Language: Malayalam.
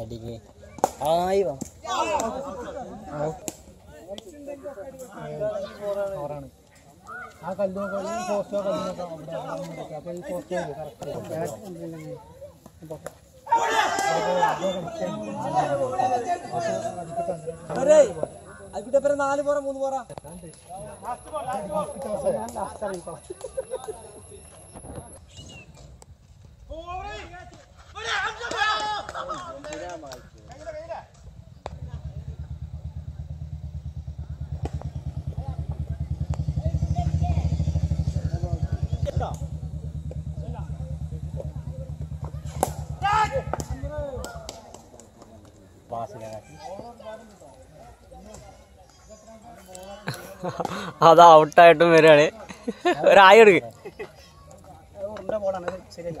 അടിക്ക്. ആയി വാ. ആ കല്ല് പോസ്റ്റോ കല്ല്. അപ്പൊ ഈ പോസ്റ്റോ കറക്റ്റ് നാല് പോറ മൂന്ന് പോറ അത് ഔട്ടായിട്ടും വരികയാണ്. ഒരായ എടുക്ക്. ശരിയല്ല.